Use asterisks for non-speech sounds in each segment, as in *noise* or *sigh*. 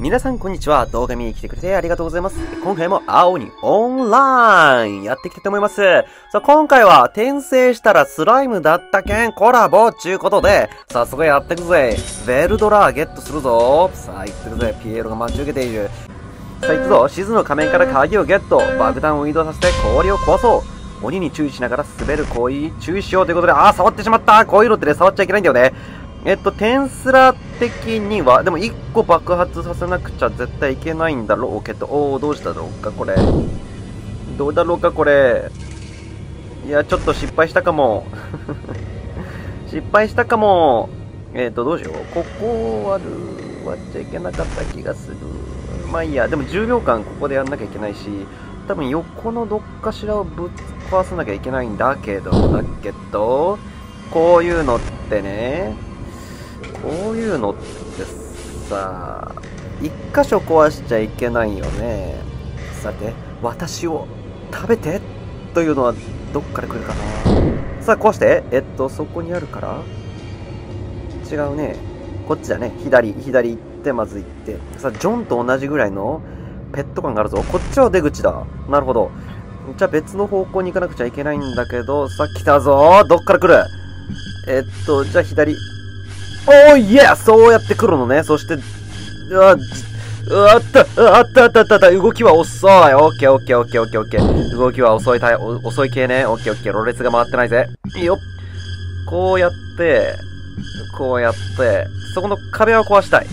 皆さんこんにちは。動画見に来てくれてありがとうございます。今回も青にオンラインやっていきたいと思います。さあ、今回は転生したらスライムだったけんコラボちゅうことで、早速やってくぜ。ベルドラーゲットするぞ。さあ、行ってくぜ。ピエロが待ち受けている。さあ、行くぞ。シズの仮面から鍵をゲット。爆弾を移動させて氷を壊そう。鬼に注意しながら滑る行為注意しようということで、あー、触ってしまったこういうのってね、触っちゃいけないんだよね。えっと、テンスラ的には、でも1個爆発させなくちゃ絶対いけないんだろうけど、おー、どうしたろうか、これ。どうだろうか、これ。いや、ちょっと失敗したかも。*laughs* 失敗したかも。えっと、どうしよう。ここ割る、割っちゃいけなかった気がする。まあいいや、でも10秒間ここでやんなきゃいけないし、多分横のどっかしらをぶっ壊さなきゃいけないんだけど、だけど、こういうのってね、こういうのってさ、一箇所壊しちゃいけないよね。さて、私を食べてというのはどっから来るかな。さあ、壊して。えっと、そこにあるから違うね。こっちだね。左、左行って、まず行って。さあ、ジョンと同じぐらいのペット感があるぞ。こっちは出口だ。なるほど。じゃあ別の方向に行かなくちゃいけないんだけど、さあ来たぞどっから来る？えっと、じゃあ左。おーいやそうやって来るのね。そして、うわ、あったあったあったあったあった動きは遅いオッケーオッケーオッケーオッケーオッケー動きは遅いたい、遅い系ね。オッケーオッケー。ろれつが回ってないぜ。いいよ。こうやって、こうやって、そこの壁を壊したい。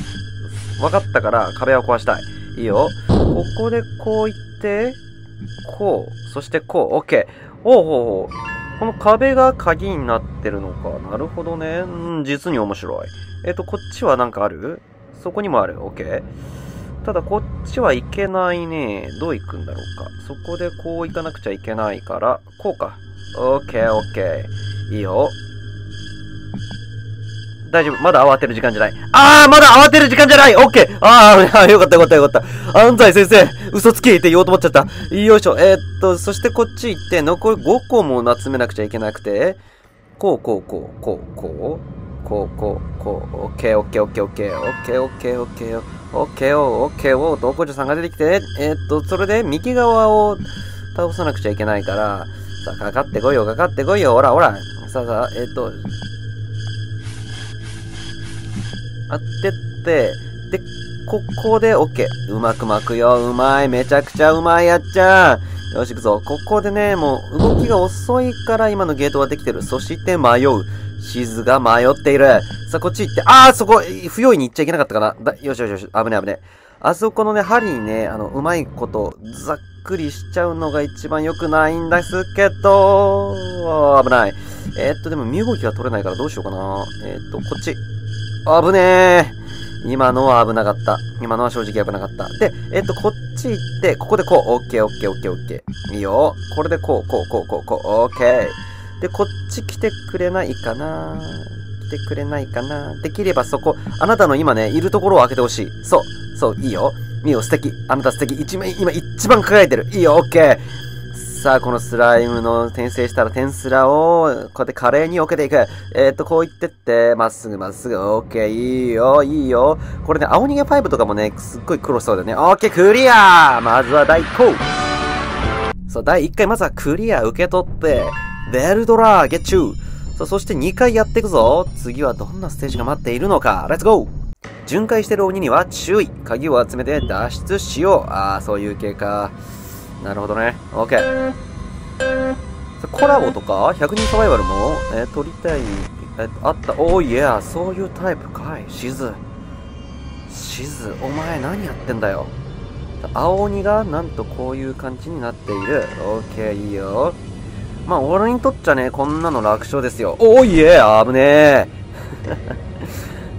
分かったから壁を壊したい。いいよ。ここでこう行って、こう、そしてこう、オッケー。おうおうおうこの壁が鍵になってるのか。なるほどね。うん、実に面白い。えっ、と、こっちはなんかある？そこにもある。オッケー。ただ、こっちは行けないね。どう行くんだろうか。そこでこう行かなくちゃいけないから、こうか。オッケー、オッケー。いいよ。大丈夫。まだ慌てる時間じゃない。あーまだ慌てる時間じゃないオッケーあー *laughs* よかったよかったよかった。安西先生嘘つきって言おうと思っちゃった。よいしょ。えーっと、そしてこっち行って、残り5個も集めなくちゃいけなくて、こうこうこう、こう、こう、こう、こう、こう、オッケーオッケーオッケーオッケー、オッケーオッケーオッケー、オッケーオッケーオッ、どこじゃさんが出てきて、えーっと、それで右側を倒さなくちゃいけないから、さあ、かかってこいよ、かかってこいよ、ほらほら。さあさあ、えーっと、あってって、で、ここで OK。うまく巻くよ。うまい。めちゃくちゃうまいやっちゃん。よし、行くぞ。ここでね、もう動きが遅いから今のゲートはできてる。そして迷う。シズが迷っている。さあ、こっち行って。あー、そこ、不用意に行っちゃいけなかったかな。だよしよしよし。危ね危ね。あそこのね、針にね、あの、うまいこと、ざっくりしちゃうのが一番良くないんですけど、危ない。えー、っと、でも身動きが取れないからどうしようかな。えー、っと、こっち。危ねえ。今のは危なかった。今のは正直危なかった。で、えっと、こっち行って、ここでこう、オッケーオッケーオッケーオッケー。いいよ。これでこう、こう、こう、こう、こう、オッケー。で、こっち来てくれないかな来てくれないかなできればそこ、あなたの今ね、いるところを開けてほしい。そう、そう、いいよ。ミオ素敵。あなた素敵。一番、今一番輝いてる。いいよ、オッケー。さあ、このスライムの転生したら天スラを、こうやって華麗に避けていく。えー、っと、こう言ってって、まっすぐまっすぐ、オッケー、いいよ、いいよ。これね、青逃げ5とかもね、すっごい苦労しそうだよね。オッケー、クリアまずは第1個そう、第1回、まずはクリア受け取って、ベルドラー、ゲッチューそう、そして2回やっていくぞ。次はどんなステージが待っているのか。レッツゴー巡回してる鬼には注意。鍵を集めて脱出しよう。ああ、そういう系か。なるほどね。オッケー。コラボとか ?100 人サバイバルもえー、撮りたい。えあった。おーいや、そういうタイプかい。シズ。シズ、お前何やってんだよ。青鬼がなんとこういう感じになっている。オッケー、いいよ。まあ、俺にとっちゃね、こんなの楽勝ですよ。おーいや、危ねえ。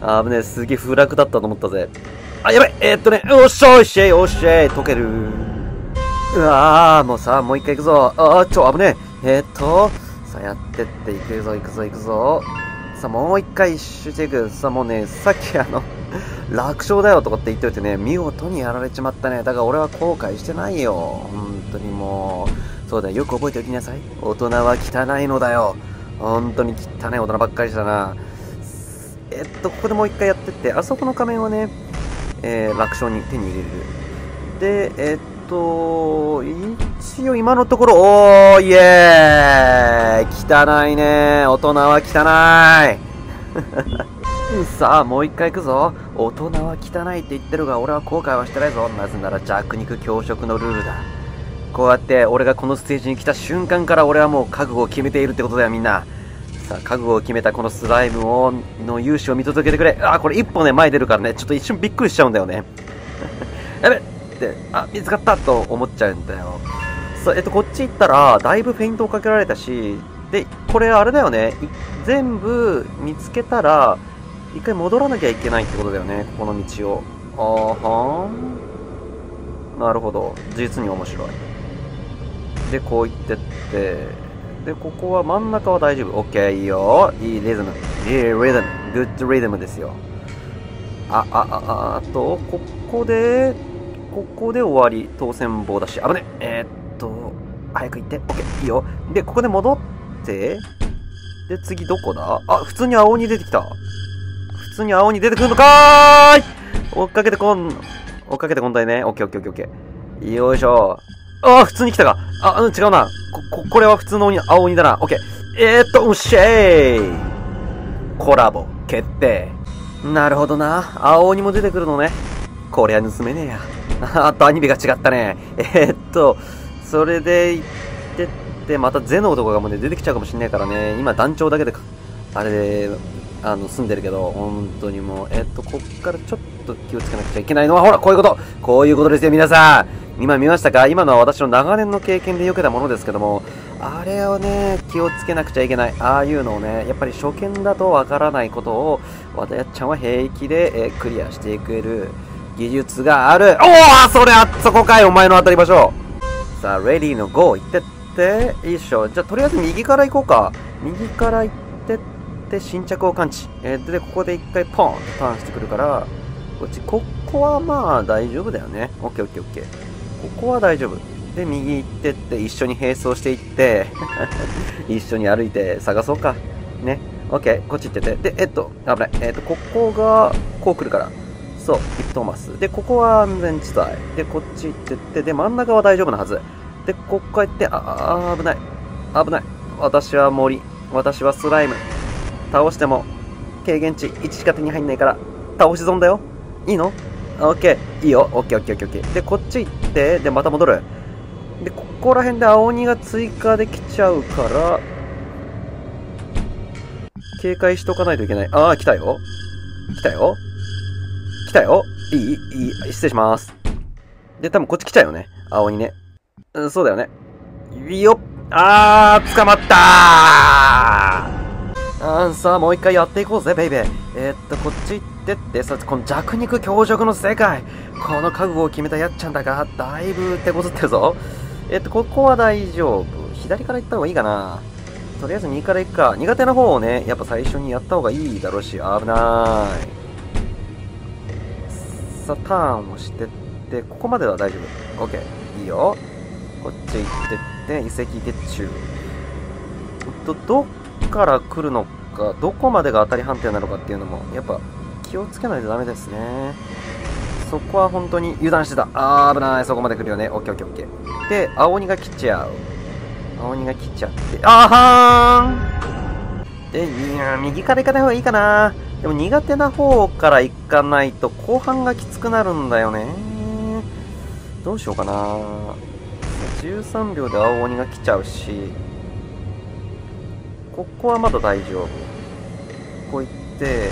*laughs* 危ねえ、すげえ風楽だったと思ったぜ。あ、やばいえー、っとね、おっしゃおっしゃいおっしゃい溶ける。うわー、もうさ、もう一回行くぞ。あー、ちょ、危ねえ。えー、っと、さあ、やってって、行くぞ、行くぞ、行くぞ。さあ、もう一回一周していく。さあ、もうね、さっきあの、楽勝だよとかって言っておいてね、見事にやられちまったね。だから俺は後悔してないよ。本当にもう。そうだよ、よく覚えておきなさい。大人は汚いのだよ。本当に汚い大人ばっかりしたな。えっと、ここでもう一回やってって、あそこの仮面はね、えー、楽勝に手に入れる。で、えっと、と一応今のところ、おー、イエーイ汚いね大人は汚い *laughs* さあ、もう一回行くぞ。大人は汚いって言ってるが、俺は後悔はしてないぞ。なぜなら弱肉強食のルールだ。こうやって俺がこのステージに来た瞬間から俺はもう覚悟を決めているってことだよ、みんな。さあ、覚悟を決めたこのスライムを、の勇姿を見届けてくれ。あ、これ一歩ね、前出るからね、ちょっと一瞬びっくりしちゃうんだよね。*laughs* やべっ、あ、見つかったと思っちゃうんだよ。そう、えっと、こっち行ったら、だいぶフェイントをかけられたし、で、これあれだよね。全部見つけたら、一回戻らなきゃいけないってことだよね、ここの道を。あはーん。なるほど。実に面白い。で、こう行ってって、で、ここは真ん中は大丈夫。OK、いいよ。いいリズム。いいリズム。グッドリズムですよ。あ、あ、あ、あと、ここで、ここで終わり。当選棒だし。危ね。えー、っと、早く行って。OK、いいよ。で、ここで戻って、で、次どこだ？あ、普通に青鬼出てきた。普通に青鬼出てくるのかーい追っかけてこん、追っかけてこんだいね。オッケーオッケーオッケー。よいしょ。ああ、普通に来たか。あ、うん、違うな。こ、こ、これは普通の鬼、青鬼だな。オッケー。えー、っと、おっしゃいコラボ、決定。なるほどな。青鬼も出てくるのね。こりゃ盗めねえや。*laughs* あとアニメが違ったね。*laughs* えー、っと、それで行ってって、またゼノとかがもうね、出てきちゃうかもしんないからね。今団長だけで、あれで、あの、住んでるけど、本当にもう、えー、っと、こっからちょっと気をつけなくちゃいけないのは、ほら、こういうことこういうことですよ、皆さん今見ましたか？今のは私の長年の経験で避けたものですけども、あれをね、気をつけなくちゃいけない。ああいうのをね、やっぱり初見だとわからないことを、わたやっちゃんは平気で、えー、クリアしていくる技術がある。おおそれあ、そこかいお前の当たり場所さあ、レディーの5行ってって、いいしょ。じゃあ、とりあえず右から行こうか。右から行ってって、新着を感知。えー、で、ここで一回ポンとターンしてくるから、こっち、ここはまあ大丈夫だよね。オッケーオッケーオッケー。ここは大丈夫。で、右行ってって一緒に並走していって *laughs* 一緒に歩いて探そうか。ね。オッケー、こっち行ってて。で、えっと、危ない。えっと、ここが、こう来るから。そう、一トマス。で、ここは安全地帯。で、こっち行ってって、で、真ん中は大丈夫なはず。で、ここ帰って、あ、あ、危ない。危ない。私は森。私はスライム。倒しても、軽減値1しか手に入んないから、倒し損だよ。いいの？オッケー。いいよ。オッケーオッケーオッケーオッケー。で、こっち行って、で、また戻る。で、ここら辺で青鬼が追加できちゃうから、警戒しとかないといけない。ああ、来たよ。来たよ。来たよ。いいいい失礼します。で、多分こっち来ちゃうよね。青鬼ね。うん、そうだよね。いいよ。あー、捕まったーあさあ、もう一回やっていこうぜ、ベイベー。えー、っと、こっち行ってって、さ、この弱肉強食の世界。この覚悟を決めたやっちゃんだが、だいぶ手こずってるぞ。えー、っと、ここは大丈夫。左から行った方がいいかな。とりあえず右から行くか。苦手な方をね、やっぱ最初にやった方がいいだろうし、危ない。さ、ターンをしてって、ここまでは大丈夫。オッケー。いいよ。こっち行ってって、遺跡月中。と、どっから来るのか、どこまでが当たり判定なのかっていうのも、やっぱ気をつけないとダメですね。そこは本当に油断してた。あー、危ない。そこまで来るよね。オッケーオッケーオッケー。で、青鬼が来ちゃう。青鬼が来ちゃって。あーはーんで、いや右から行かない方がいいかな。でも苦手な方から行かないと後半がきつくなるんだよね。どうしようかな。13秒で青鬼が来ちゃうし、ここはまだ大丈夫。こう言って、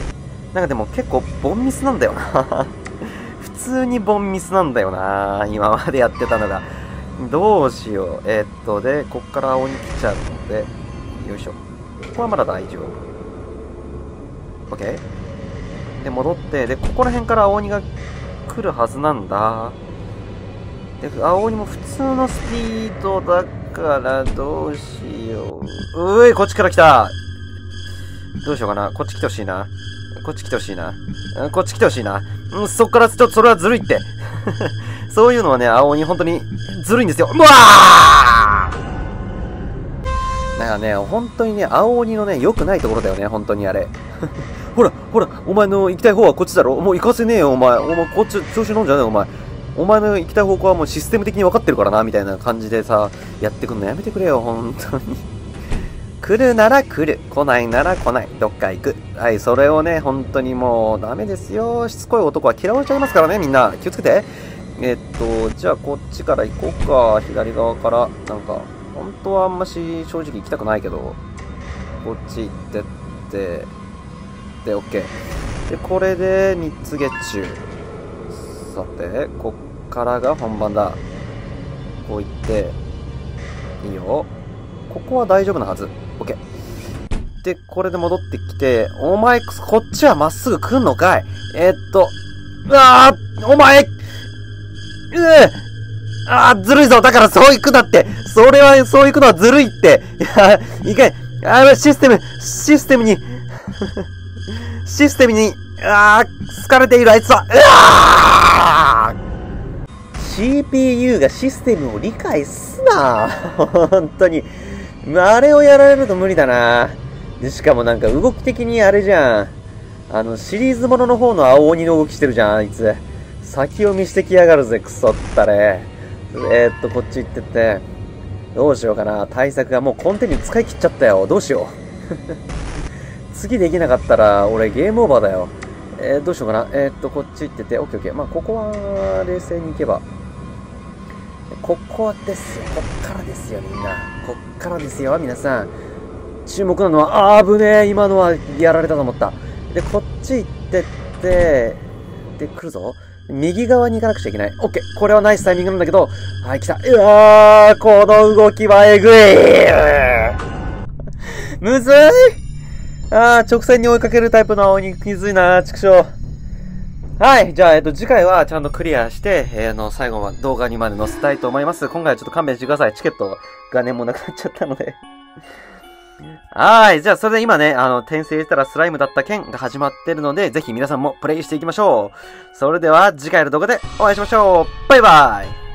なんかでも結構ボンミスなんだよな *laughs* 普通にボンミスなんだよな今までやってたのが。どうしよう。えー、っと、で、こっから青に来ちゃうので、よいしょ。ここはまだ大丈夫。OK? で、戻って、で、ここら辺から青鬼が来るはずなんだ。で、青鬼も普通のスピードだからどうしよう。うい、こっちから来たどうしようかな。こっち来てほしいな。こっち来てほしいな。こっち来てほしいな。うん、そっからちょっとそれはずるいって。*laughs* そういうのはね、青鬼本当にずるいんですよ。うわーなんかね、本当にね、青鬼のね、良くないところだよね、本当にあれ。*laughs* ほら、ほら、お前の行きたい方はこっちだろもう行かせねえよ、お前。お前、こっち、調子乗んじゃねえよ、お前。お前の行きたい方向はもうシステム的に分かってるからな、みたいな感じでさ、やってくんのやめてくれよ、本当に。*laughs* 来るなら来る。来ないなら来ない。どっか行く。はい、それをね、本当にもうダメですよ。しつこい男は嫌われちゃいますからね、みんな。気をつけて。えっと、じゃあこっちから行こうか。左側から。なんか、本当はあんまし正直行きたくないけど、こっち行ってって、で、OK。で、これで3つ月中。さて、こっからが本番だ。こう行って、いいよ。ここは大丈夫なはず。OK。で、これで戻ってきて、お前、こっちはまっすぐ来んのかいえー、っと、うわーお前うぅあーずるいぞだからそう行くなってそれは、そう行くのはずるいって *laughs* いや、いけあの、システム、システムにシステムに、あー、疲れているあいつは、うわー CPU がシステムを理解すな本当に。あれをやられると無理だな。で、しかもなんか動き的にあれじゃん。あの、シリーズものの方の青鬼の動きしてるじゃん、あいつ。先読みしてきやがるぜ、クソったれ。えー、っと、こっち行ってって。どうしようかな。対策がもうコンテンツ使い切っちゃったよ。どうしよう。次できなかったら、俺ゲームオーバーだよ。えー、どうしようかな。えー、っと、こっち行ってて、オッケーオッケー。まあ、ここは、冷静に行けば。ここですよ。こっからですよ、みんな。こっからですよ、皆さん。注目なのは、あーぶねえ、今のはやられたと思った。で、こっち行ってって、で、来るぞ。右側に行かなくちゃいけない。オッケー。これはナイスタイミングなんだけど、はい、来た。うわー、この動きはえぐい *laughs* むずいあー、直線に追いかけるタイプの青にきついな、畜生。はい。じゃあ、えっと、次回はちゃんとクリアして、えー、の、最後は動画にまで載せたいと思います。今回はちょっと勘弁してください。チケットがね、もうなくなっちゃったのではい。じゃあ、それで今ね、あの、転生したらスライムだった件が始まってるので、ぜひ皆さんもプレイしていきましょう。それでは、次回の動画でお会いしましょう。バイバイ